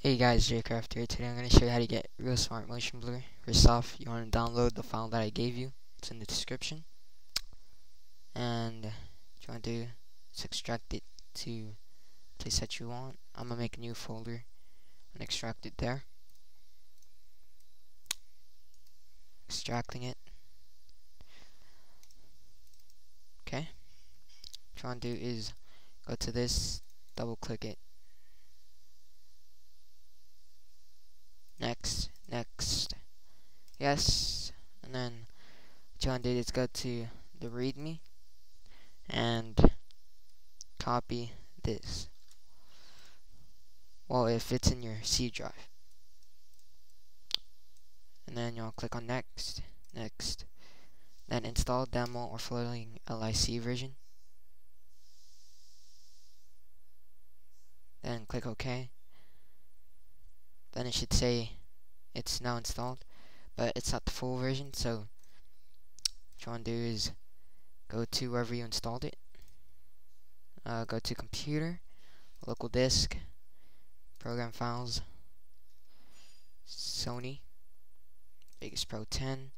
Hey guys, Jcraft here. Today I'm going to show you how to get ReelSmart Motion Blur. First off, you want to download the file that I gave you. It's in the description. And you want to do is extract it to the place that you want. I'm going to make a new folder and extract it there. Extracting it. Okay. What you want to do is go to this, double click it, next, next, yes, and then what you want to do is go to the readme and copy this. Well, if it's in your C drive. And then you'll click on next, next, then install demo or floating LIC version. Then click OK then it should say it's now installed but it's not the full version so what you want to do is go to wherever you installed it uh, go to computer local disk program files Sony Vegas Pro 10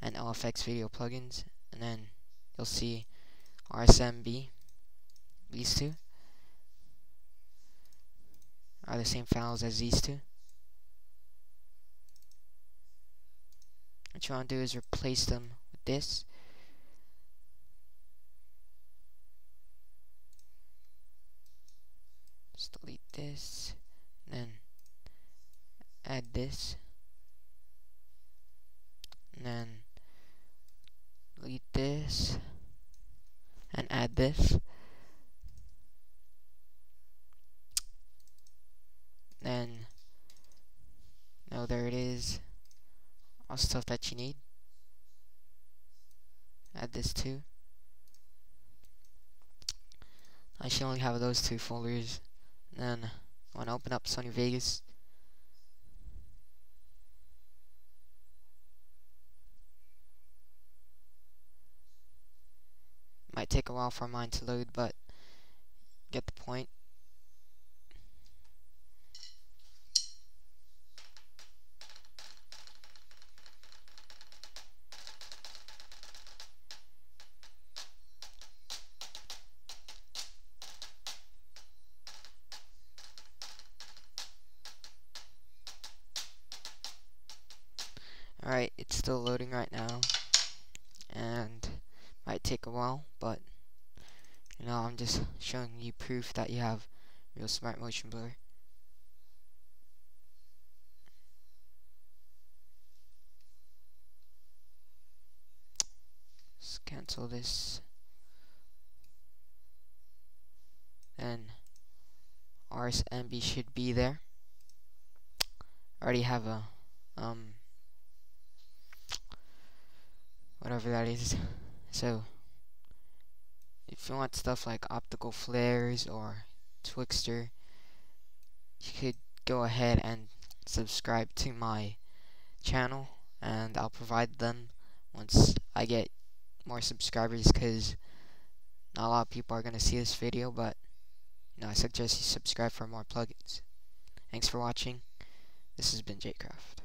and OFX video plugins and then you'll see RSMB these two are the same files as these two. What you want to do is replace them with this. Just delete this, then add this, and then delete this, and add this. then no there it is all stuff that you need. Add this too. I should only have those two folders. And then want to open up Sony Vegas. Might take a while for mine to load but get the point Alright, it's still loading right now. And might take a while, but you know, I'm just showing you proof that you have ReelSmart motion blur. Let's cancel this. Then RSMB should be there. I already have a um whatever that is. So, if you want stuff like optical flares or Twixtor, you could go ahead and subscribe to my channel and I'll provide them once I get more subscribers because not a lot of people are going to see this video but you know I suggest you subscribe for more plugins. Thanks for watching. This has been Jcraft.